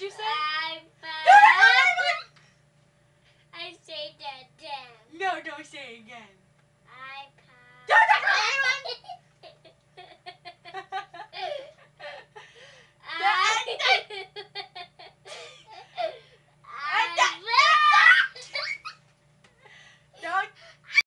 You say? I, I say that again. No, don't say it again.